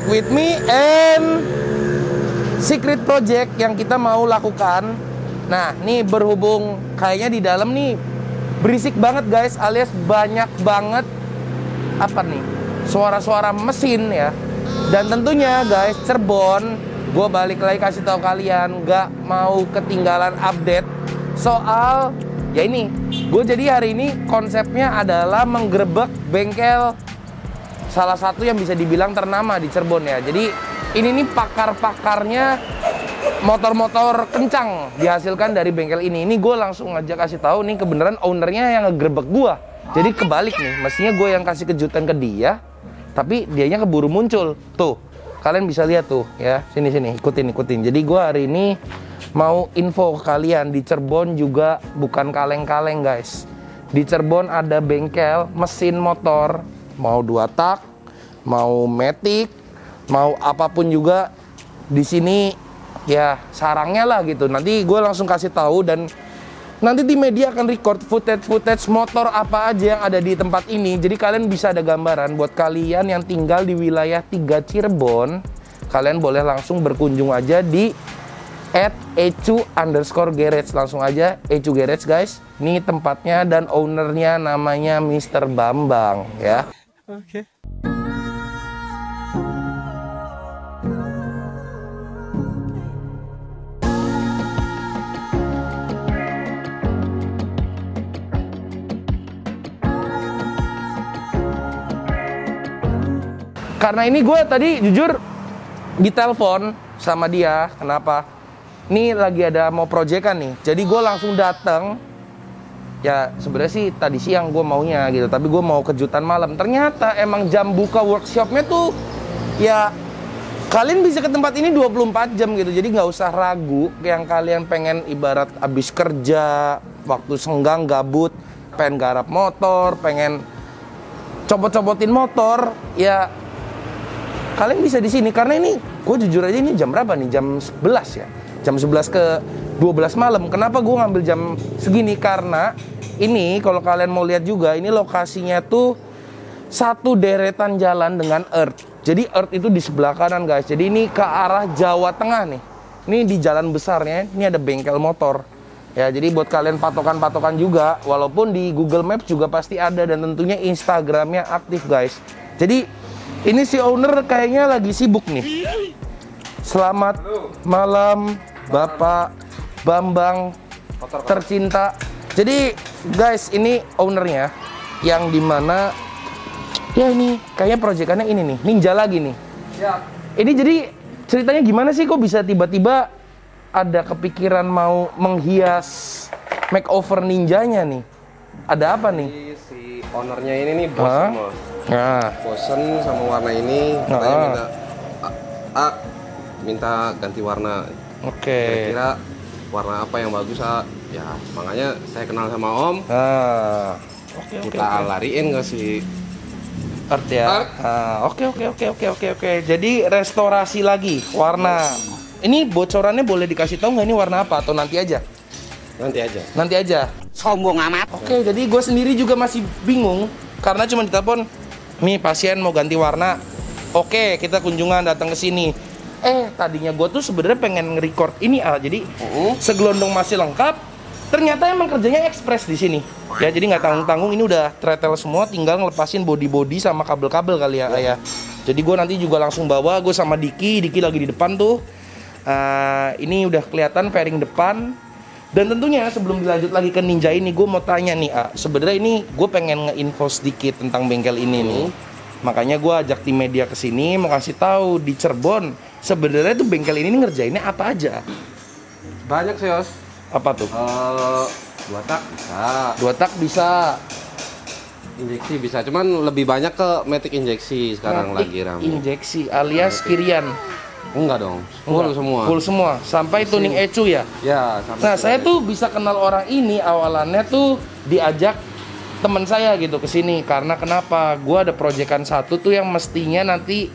back with me and secret project yang kita mau lakukan. Nah, nih berhubung kayaknya di dalam nih berisik banget guys, alias banyak banget apa nih suara-suara mesin ya. Dan tentunya guys, Cirebon, gue balik lagi kasih tahu kalian, nggak mau ketinggalan update soal ya ini. Gue jadi hari ini konsepnya adalah menggerebek bengkel salah satu yang bisa dibilang ternama di Cirebon ya. Jadi ini nih pakar-pakarnya motor-motor kencang dihasilkan dari bengkel ini. Ini gue langsung ngajak kasih tahu nih kebenaran ownernya yang ngegerebek gue. Jadi kebalik nih, mestinya gue yang kasih kejutan ke dia, tapi dianya keburu muncul. Tuh, kalian bisa lihat tuh ya, sini sini, ikutin ikutin. Jadi gue hari ini mau info ke kalian di Cirebon juga bukan kaleng-kaleng guys. Di Cirebon ada bengkel mesin motor mau dua tak, mau metik, mau apa pun juga di sini ya sarangnya lah gitu. Nanti gue langsung kasih tahu dan nanti di media akan record footage footage motor apa aja yang ada di tempat ini. Jadi kalian bisa ada gambaran buat kalian yang tinggal di wilayah 3 Cirebon, kalian boleh langsung berkunjung aja di at ecu underscore garage langsung aja ecu garage guys ini tempatnya dan ownernya namanya Mr. Bambang ya karena ini gue tadi jujur ditelepon sama dia. Kenapa? Ini lagi ada mau proyekan nih. Jadi gue langsung datang ya sebenarnya sih tadi siang gue maunya gitu tapi gue mau kejutan malam. Ternyata emang jam buka workshopnya tuh ya kalian bisa ke tempat ini 24 jam gitu. Jadi nggak usah ragu yang kalian pengen ibarat abis kerja waktu senggang gabut pengen garap motor pengen copot-copotin motor ya kalian bisa di sini. Karena ini gue jujur aja ini jam berapa nih? Jam 11 ya? Jam 11 ke 12 malam. Kenapa gue ngambil jam segini? Karena ini kalau kalian mau lihat juga ini lokasinya tuh satu deretan jalan dengan Earth. Jadi Earth itu di sebelah kanan guys. Jadi ini ke arah Jawa Tengah nih. Ini di jalan besarnya ini ada bengkel motor. Ya jadi buat kalian patokan-patokan juga walaupun di Google Maps juga pasti ada dan tentunya Instagramnya aktif guys. Jadi ini si owner kayaknya lagi sibuk nih. Selamat malam Bapak Bambang tercinta. Jadi guys ini ownernya yang di mana ya ini kayaknya proyekannya ini nih ninja lagi nih. Ini jadi ceritanya gimana sih kok bisa tiba-tiba ada kepikiran mau menghias makeover ninjanya nih? Ada apa nih? Jadi si ownernya ini nih bos Hah? semua. Nah, Bosen sama warna ini, katanya Ah. minta A, A, minta ganti warna. oke. Kira-kira warna apa yang bagus A? Ya makanya saya kenal sama Om, Nah, oke oke. kita oke. lariin ke si Art ya. Ah, Oke oke oke oke oke oke. Jadi restorasi lagi warna. Ini bocorannya boleh dikasih tahu nggak ini warna apa atau nanti aja? nanti aja. Nanti aja. sombong amat. Oke, jadi gue sendiri juga masih bingung karena cuma ditelepon, nih pasien mau ganti warna. Oke, kita kunjungan datang ke sini. Eh, tadinya gue tuh sebenarnya pengen nge-record ini ah, jadi segelondong masih lengkap. Ternyata emang kerjanya ekspres di sini. Ya, jadi nggak tanggung-tanggung ini udah tretel semua, tinggal ngelepasin body-body sama kabel-kabel kali ya, ayah. Jadi gue nanti juga langsung bawa, gue sama Diki, Diki lagi di depan tuh. Ah, ini udah kelihatan fairing depan, dan tentunya sebelum dilanjut lagi ke Ninja ini, gue mau tanya nih, A. Sebenarnya ini gue pengen nge-info sedikit tentang bengkel ini nih. Makanya gue ajak tim media ke sini mau kasih tahu di Cirebon. Sebenarnya tuh bengkel ini ngerjainnya apa aja? Banyak sih Os. Apa tuh? Eh, dua tak bisa, Dua tak bisa. injeksi bisa, cuman lebih banyak ke matic injeksi sekarang Matic lagi rame. Injeksi alias kirian. Enggak dong, full Enggak, semua. Full semua. Sampai tuning ecu ya. Ya, sampai Nah, saya aja. tuh bisa kenal orang ini awalannya tuh diajak teman saya gitu ke sini karena kenapa? Gua ada proyekan satu tuh yang mestinya nanti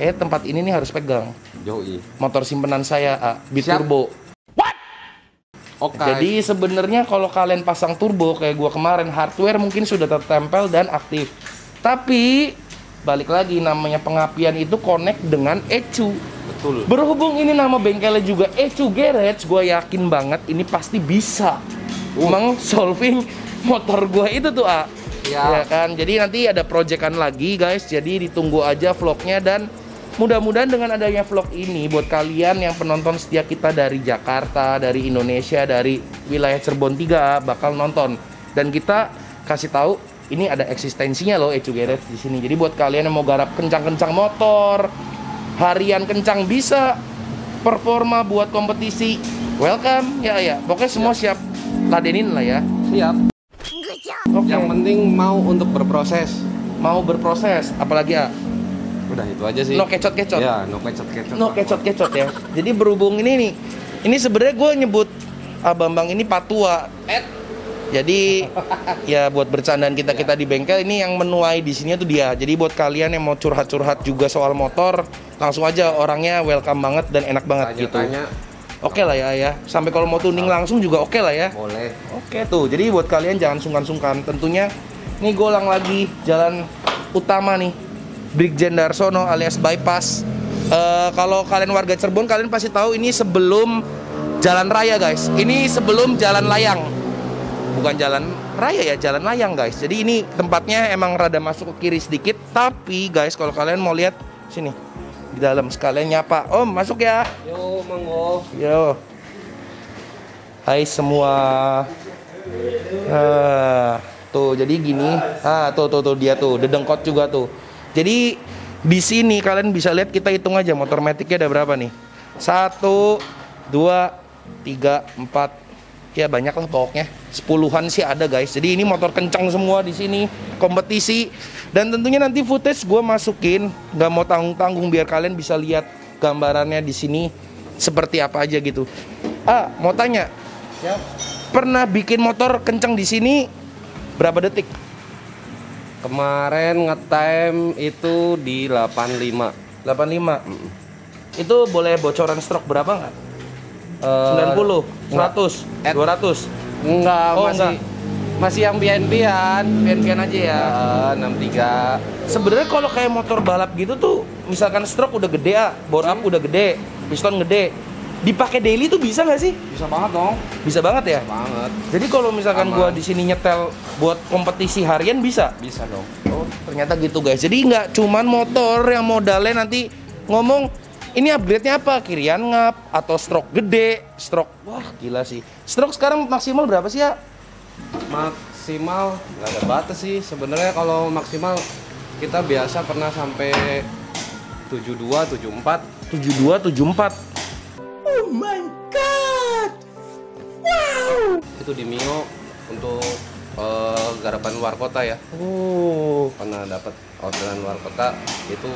kayak tempat ini nih harus pegang. Yoi. Motor simpenan saya, A, Siap. biturbo. Oke. Jadi sebenarnya kalau kalian pasang turbo kayak gua kemarin, hardware mungkin sudah tertempel dan aktif. Tapi balik lagi namanya pengapian itu connect dengan ECU. betul. Berhubung ini nama bengkelnya juga ECU Garage, gue yakin banget ini pasti bisa Emang solving motor gue itu tuh, A. Ya. Ya kan? Jadi nanti ada proyekan lagi, guys. Jadi ditunggu aja vlognya dan mudah-mudahan dengan adanya vlog ini buat kalian yang penonton setia kita dari Jakarta, dari Indonesia, dari wilayah Cirebon 3 bakal nonton. Dan kita kasih tahu ini ada eksistensinya loh ECU Garage di sini. Jadi buat kalian yang mau garap kencang-kencang motor, harian kencang bisa, performa buat kompetisi, welcome. Ya ya, pokoknya semua siap ladenin lah ya. Siap. Oke. Yang penting mau untuk berproses. Mau berproses, apalagi ya? Udah itu aja sih. No kecot-kecot. Ya, no kecot-kecot. No kecot-kecot ya. Jadi berhubung ini nih, ini sebenarnya gue nyebut ah, Bambang ini patua. Jadi ya buat bercandaan kita kita di bengkel ini yang menuai di sini tuh dia. Jadi buat kalian yang mau curhat-curhat juga soal motor, langsung aja orangnya welcome banget dan enak banget gitu. Tanya-tanya Oke lah ya ya. Sampai kalau mau tuning langsung juga oke lah ya. boleh. Oke tuh. Jadi buat kalian jangan sungkan-sungkan. Tentunya nih gue ulang lagi jalan utama nih. Brigjen Darsono alias bypass. Eh, kalau kalian warga Cirebon kalian pasti tahu ini sebelum jalan raya guys. Ini sebelum jalan layang. Bukan jalan raya ya, jalan layang guys. Jadi ini tempatnya emang rada masuk ke kiri sedikit. Tapi guys kalau kalian mau lihat sini di dalam sekalian nyapa. Om masuk ya. Yo, monggo. Yo. Hai semua. Ah, tuh jadi gini. Ah, tuh tuh tuh dia tuh, dedengkot juga tuh. Jadi di sini kalian bisa lihat kita hitung aja motor metiknya ada berapa nih. Satu, dua, tiga, empat. Ya banyak lah pokoknya. Sepuluhan sih ada guys. Jadi ini motor kencang semua di sini kompetisi. Dan tentunya nanti footage gue masukin. Gak mau tanggung-tanggung biar kalian bisa lihat gambarannya di sini seperti apa aja gitu. Ah, mau tanya, Siap. pernah bikin motor kencang di sini berapa detik? Kemarin ngetime itu di 85. 85. Itu boleh bocoran stroke berapa nggak? Eh, 90, nggak. 100, At- 200. Enggak, Oh, masih enggak. masih yang BNB-an. Pian-pian aja ya. Ya, 63. Sebenarnya kalau kayak motor balap gitu tuh, misalkan stroke udah gede ah, bore up udah gede, piston gede, dipakai daily tuh bisa nggak sih? Bisa banget dong. Bisa banget ya. Banget. Jadi kalau misalkan Aman. gua di sini nyetel buat kompetisi harian bisa. Bisa dong. Oh, ternyata gitu guys. Jadi nggak cuman motor yang modalnya nanti ngomong ini upgrade-nya apa? Kirian ngap atau stroke gede, stroke. Wah, gila sih. Stroke sekarang maksimal berapa sih ya? Maksimal nggak ada batas sih. Sebenarnya kalau maksimal kita biasa pernah sampai 72, 74. 72, 74. Itu di Mio untuk eh, garapan luar kota ya. Oh. Pernah dapat orderan luar kota itu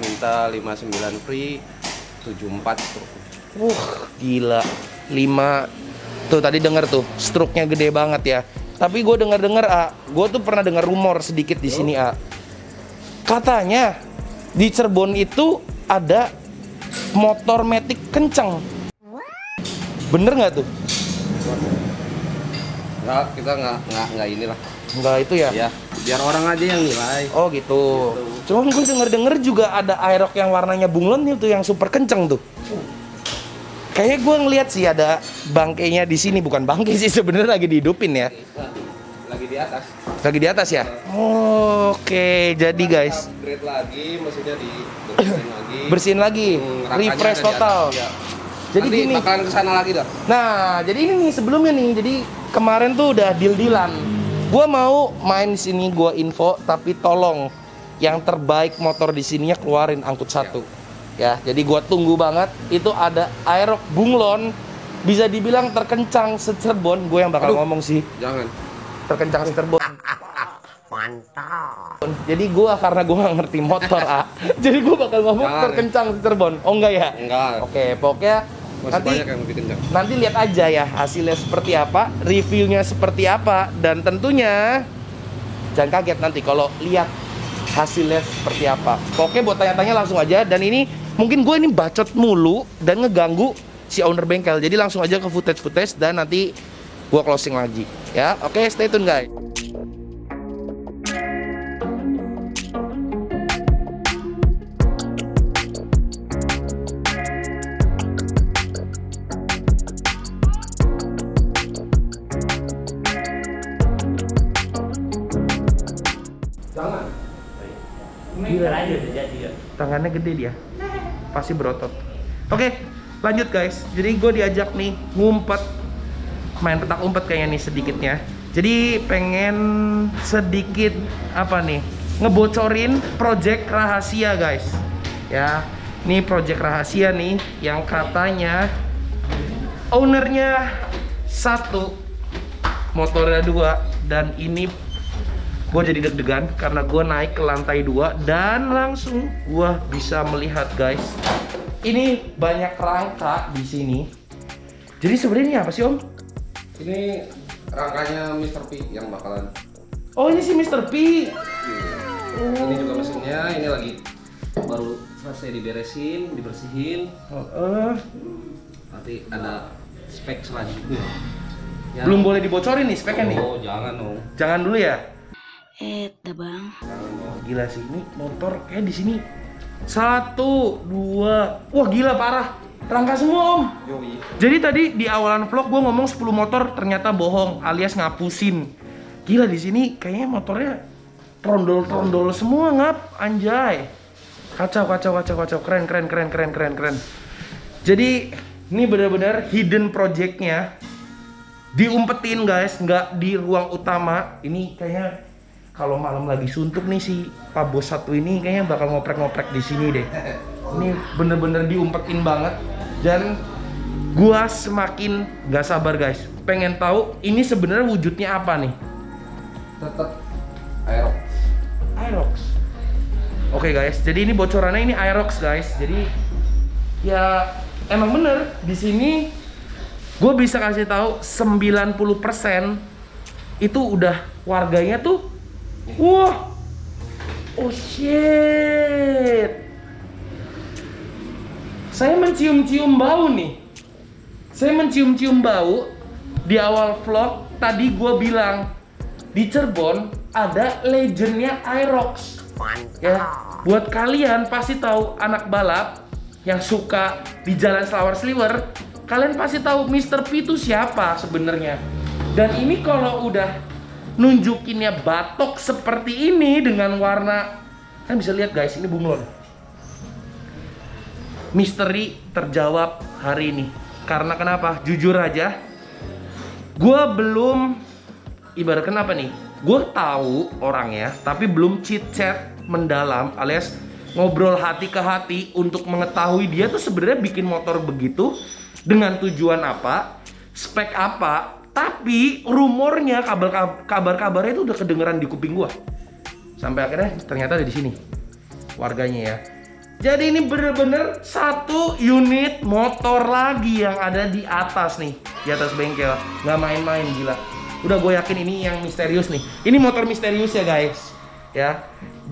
minta 59 free 74 tuh. Wah, gila. 5 Tuh tadi denger tuh, stroke-nya gede banget ya. Tapi gue denger-denger, A, gue tuh pernah dengar rumor sedikit di sini, A. Katanya di Cirebon itu ada motor metik kenceng. Bener nggak tuh? Nggak, kita nggak nggak nggak inilah. Enggak itu ya? Ya, biar orang aja yang nilai. Oh gitu. Cuman gue denger-denger juga ada Aerox yang warnanya bunglon itu yang super kenceng tuh. Kayaknya gue ngeliat sih ada bangkainya di sini, bukan bangkai sih sebenarnya lagi dihidupin ya. Lagi di atas. Lagi di atas ya? Oke, jadi guys, Upgrade lagi, maksudnya di bersihin lagi. bersihin lagi, Hmm, refresh total. atas, ya. Jadi Nanti gini. bakalan ke sana lagi dah. Nah, jadi ini nih sebelumnya nih, jadi kemarin tuh udah deal-dealan. Gua mau main di sini, gua info, tapi tolong yang terbaik motor di sininya keluarin angkut satu. Ya, jadi gua tunggu banget. Itu ada Aerox Bunglon, bisa dibilang terkencang se-Cirebon. Gue yang bakal Aduh. ngomong sih, Jangan. terkencang se-Cirebon. Mantap. Jadi gua karena gua nggak ngerti motor, ah. Jadi gua bakal ngomong Jangan, ya. terkencang se-Cirebon. Oh enggak ya? Enggak. Oke, pokoknya Masih nanti banyak yang lebih kencang. nanti lihat aja ya hasilnya seperti apa, reviewnya seperti apa, dan tentunya jangan kaget nanti kalau lihat hasilnya seperti apa. Oke, buat tanya-tanya langsung aja. Dan ini mungkin gue ini bacot mulu dan ngeganggu si owner bengkel. Jadi langsung aja ke footage-footage dan nanti gue closing lagi. Ya, oke, stay tune guys. Tangannya gede dia. Pasti berotot. Oke, lanjut guys. Jadi gue diajak nih ngumpet main petak umpet kayaknya nih sedikitnya. Jadi pengen sedikit apa nih? Ngebocorin project rahasia guys. Ya, ini project rahasia nih yang katanya ownernya satu, motornya dua, dan ini gue jadi deg-degan karena gue naik ke lantai dua dan langsung gue bisa melihat guys ini banyak rangka di sini jadi sebenarnya ini apa sih om Ini rangkanya Mr. P yang bakalan. oh ini si Mr. P Ini juga mesinnya, ini lagi baru selesai diberesin, dibersihin. Oh, eh. Nanti ada spek selanjutnya. Ya. belum boleh dibocorin nih speknya nih Oh, jangan dong. jangan dulu ya Eh, bang. Gila sih ini motor kayak di sini satu dua wah gila parah rangka semua om Yoi. Jadi tadi di awalan vlog gue ngomong 10 motor ternyata bohong alias ngapusin. Gila di sini kayaknya motornya trondol-trondol semua ngap anjay. Kacau kacau kacau kacau keren keren keren keren keren keren. Jadi ini benar-benar hidden projectnya diumpetin guys nggak di ruang utama. Ini kayaknya kalau malam lagi suntuk nih si Pak Bos satu ini kayaknya bakal ngoprek-ngoprek di sini deh. Ini bener-bener diumpetin banget dan gua semakin nggak sabar guys. Pengen tahu ini sebenarnya wujudnya apa nih? Tetap aerox. Aerox. Oke guys, jadi ini bocorannya ini Aerox guys. Jadi ya emang bener di sini gue bisa kasih tahu 90% itu udah warganya tuh wah. Oh shit. Saya mencium-cium bau nih. Saya mencium-cium bau di awal vlog. Tadi gue bilang di Cirebon ada legendnya Aerox. Ya buat kalian pasti tahu anak balap yang suka di jalan Selawar Sliwer kalian pasti tahu Mr. P itu siapa sebenarnya. Dan ini kalau udah nunjukinnya batok seperti ini dengan warna. Kan bisa lihat guys ini bunglon. Misteri terjawab hari ini. Karena kenapa? Jujur aja. Gue belum ibarat kenapa nih? Gue tahu orangnya tapi belum chit chat mendalam alias ngobrol hati ke hati untuk mengetahui dia tuh sebenarnya bikin motor begitu dengan tujuan apa spek apa tapi rumornya kabar kabar kabarnya itu udah kedengeran di kuping gue sampai akhirnya ternyata ada di sini warganya ya. Jadi ini bener-bener satu unit motor lagi yang ada di atas nih di atas bengkel. Nggak main-main gila. Udah gue yakin ini yang misterius nih. Ini motor misterius ya guys. Ya.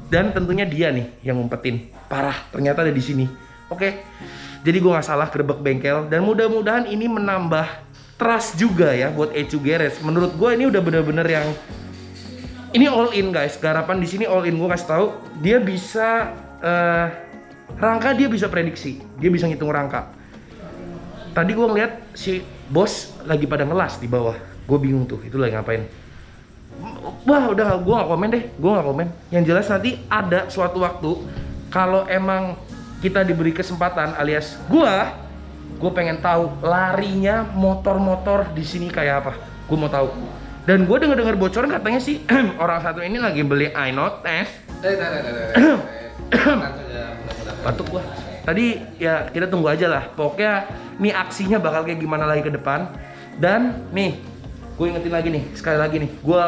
Dan tentunya dia nih yang ngumpetin. Parah ternyata ada di sini. Oke. Jadi gue nggak salah gerbek bengkel. Dan mudah-mudahan ini menambah trust juga ya buat Ecu Garage menurut gue ini udah bener-bener yang ini all in guys. Garapan di sini all in. Gue kasih tahu dia bisa eh, rangka dia bisa prediksi. Dia bisa ngitung rangka. Tadi gue ngeliat si bos lagi pada ngelas di bawah. Gue bingung tuh itu lagi ngapain. Wah udah gue gak komen deh. Gue gak komen. Yang jelas nanti ada suatu waktu kalau emang kita diberi kesempatan alias gue gue pengen tahu larinya motor-motor di sini kayak apa. Gue mau tahu. Dan gue denger dengar bocoran katanya sih orang satu ini lagi beli iNote S. Eh, batuk gua. Tadi ya kita tunggu aja lah. Pokoknya nih aksinya bakal kayak gimana lagi ke depan. Dan nih gue ingetin lagi nih sekali lagi nih. Gue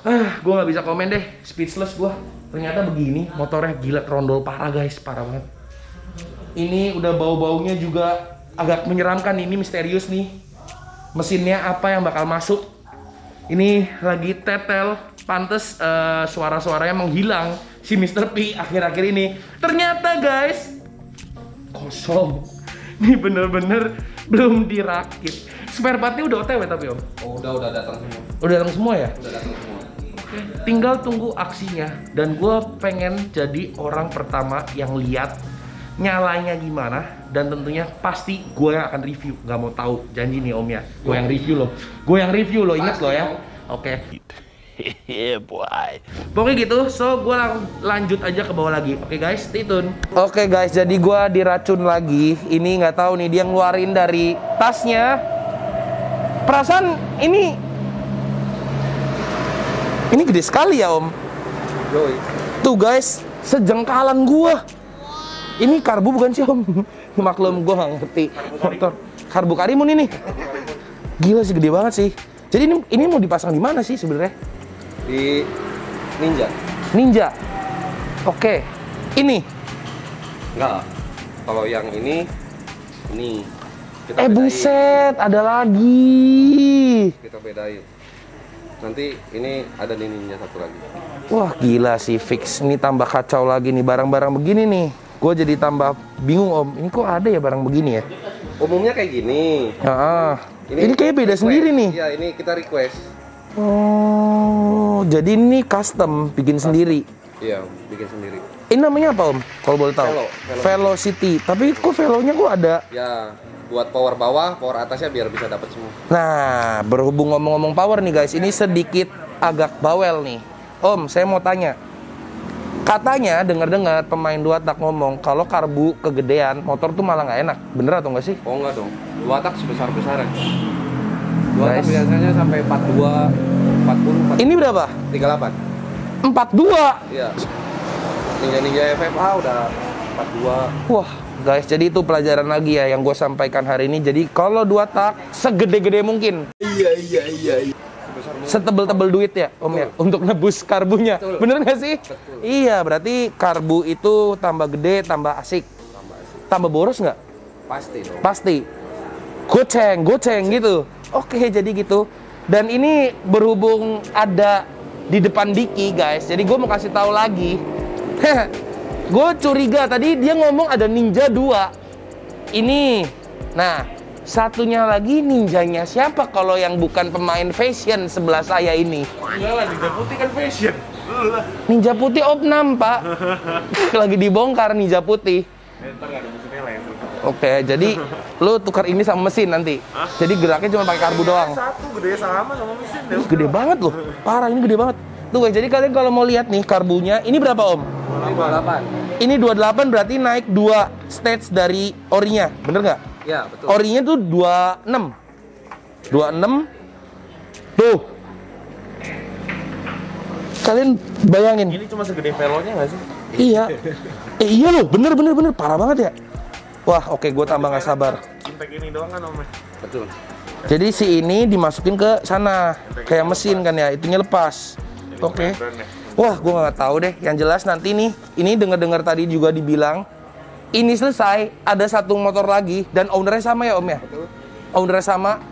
ah gue nggak bisa komen deh. Speechless gue ternyata begini motornya gila trondol parah guys. Parah banget ini udah bau-baunya juga agak menyeramkan ini misterius nih mesinnya apa yang bakal masuk ini lagi tetel pantes eh, suara-suaranya menghilang si Mr. P akhir-akhir ini. Ternyata guys, kosong. Ini bener-bener belum dirakit. Spare partnya udah OTW tapi om. Oh, udah udah datang semua. Udah datang semua ya? Udah datang semua. Tinggal tunggu aksinya dan gue pengen jadi orang pertama yang lihat nyalanya gimana dan tentunya pasti gue yang akan review nggak mau tahu janji nih om ya gue yang review loh gue yang review loh ingat Pasti, loh ya oke Pokoknya gitu, so gue lang lanjut aja ke bawah lagi. Oke guys, stay tune. Oke guys, jadi gue diracun lagi. Ini nggak tahu nih dia ngeluarin dari tasnya. Perasaan ini ini gede sekali ya om. Tuh guys, sejengkalan gua. Ini karbu bukan sih om? Maklum gua nggak ngerti. Motor karbu karimun ini. Gila sih gede banget sih. Jadi ini ini mau dipasang di mana sih sebenarnya? Di Ninja. Ninja. Oke. Ini. Enggak. Kalau yang ini ini kita Eh bedain. buset, ada lagi. Kita bedain. Nanti ini ada di Ninja satu lagi. Wah gila sih fix. Ini tambah kacau lagi nih barang-barang begini nih. Gue jadi tambah bingung om. Ini kok ada ya barang begini ya? Umumnya kayak gini. Ah, ini, kayak beda request. sendiri nih. Iya, ini kita request. Oh, jadi ini custom bikin sendiri. Iya, bikin sendiri. Ini namanya apa om? Kalau boleh tahu? Velo, Velo. Velocity. Tapi kok velonya kok ada? Ya, buat power bawah, power atasnya biar bisa dapat semua. Nah, berhubung ngomong-ngomong power nih guys, ini sedikit agak bawel nih. Om, saya mau tanya. Katanya dengar-dengar pemain dua tak ngomong kalau karbu kegedean motor tuh malah nggak enak. Bener atau enggak sih? Oh enggak dong. Dua tak sebesar-besaran. Dua tak Nice. biasanya sampai 42, 40, Ini berapa? 38. 42. Iya. Ninja-ninja FFA udah 42. Wah, guys, jadi itu pelajaran lagi ya yang gue sampaikan hari ini. Jadi kalau dua tak segede-gede mungkin. Iya iya iya. Sebesar mungkin. Setebel-tebel duit ya, Om ya, untuk nebus karbunya. Betul. Bener nggak sih? Betul. Iya, berarti karbu itu tambah gede, tambah asik, Tambah sih. tambah boros nggak? Pasti dong. Pasti. Goceng, goceng gitu. Oke, jadi gitu. Dan ini berhubung ada di depan Diki, guys. Jadi gue mau kasih tahu lagi. gue curiga tadi dia ngomong ada Ninja 2. Ini. Nah, satunya lagi ninjanya siapa kalau yang bukan pemain fashion sebelah saya ini? Enggak lah, Ninja Putih kan fashion. Ninja putih opnam, Pak. lagi dibongkar Ninja putih. Oke, jadi lu tukar ini sama mesin nanti. Jadi geraknya cuma pakai karbu doang. Satu gede sama sama mesin gede banget loh. Parah ini gede banget. Tuh guys, jadi kalian kalau mau lihat nih karbunya, ini berapa Om? Ini 28. Ini 28 berarti naik 2 stage dari orinya. Bener nggak? Iya, betul. Orinya tuh 26. 26. Tuh. Kalian bayangin. Ini cuma segede velonya nggak sih? Iya. Eh iya loh, bener bener bener parah banget ya. Wah, oke gue tambah nggak sabar. Impact ini doang kan om ya? Betul. Jadi si ini dimasukin ke sana, kayak mesin kan ya, itunya lepas. Oke. Brand ya. Wah, gue nggak tahu deh. Yang jelas nanti nih, ini dengar-dengar tadi juga dibilang ini selesai, ada satu motor lagi dan ownernya sama ya om ya. Ownernya sama,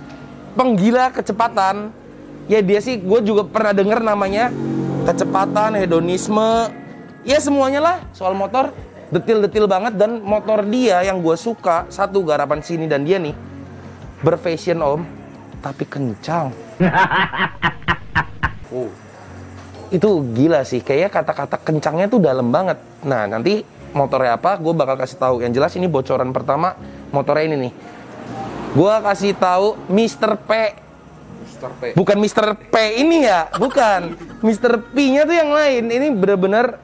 penggila kecepatan. Ya dia sih, gue juga pernah denger namanya kecepatan, hedonisme, ya semuanya lah soal motor detil-detil banget dan motor dia yang gue suka satu garapan sini dan dia nih berfashion om, tapi kencang. Oh, itu gila sih kayaknya kata-kata kencangnya tuh dalam banget nah nanti motornya apa gue bakal kasih tahu yang jelas ini bocoran pertama motornya ini nih gue kasih tahu Mr. P Mr. P. bukan Mr. P ini ya bukan Mr. P nya tuh yang lain ini bener-bener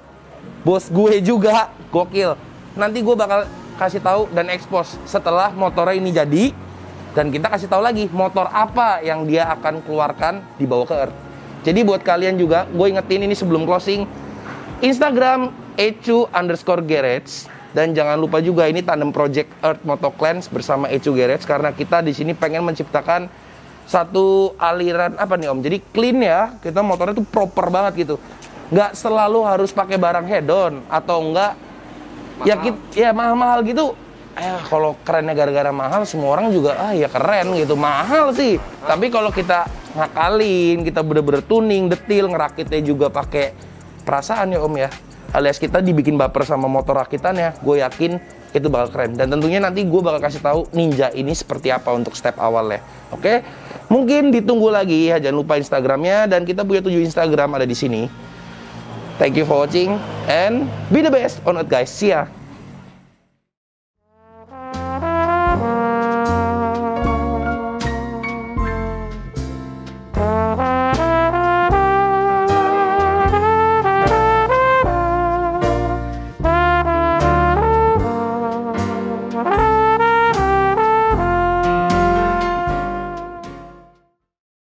bos gue juga gokil nanti gue bakal kasih tahu dan expose setelah motornya ini jadi dan kita kasih tahu lagi motor apa yang dia akan keluarkan dibawa ke Earth jadi buat kalian juga gue ingetin ini sebelum closing Instagram ecu underscore garage dan jangan lupa juga ini tandem project Earth Moto Clans bersama Ecu Garage karena kita di sini pengen menciptakan satu aliran apa nih om? Jadi clean ya kita motornya tuh proper banget gitu. Nggak selalu harus pakai barang head on atau enggak ya Mahal. kit, ya mahal-mahal gitu. Eh kalau kerennya gara-gara mahal semua orang juga ah ya keren gitu. Mahal sih. Tapi kalau kita ngakalin kita bener-bener tuning detil ngerakitnya juga pakai perasaan ya om ya alias kita dibikin baper sama motor rakitannya, gue yakin itu bakal keren. Dan tentunya nanti gue bakal kasih tahu Ninja ini seperti apa untuk step awalnya. Oke? Mungkin ditunggu lagi ya, jangan lupa Instagramnya dan kita punya tujuh Instagram ada di sini. Thank you for watching and be the best on it guys. See ya.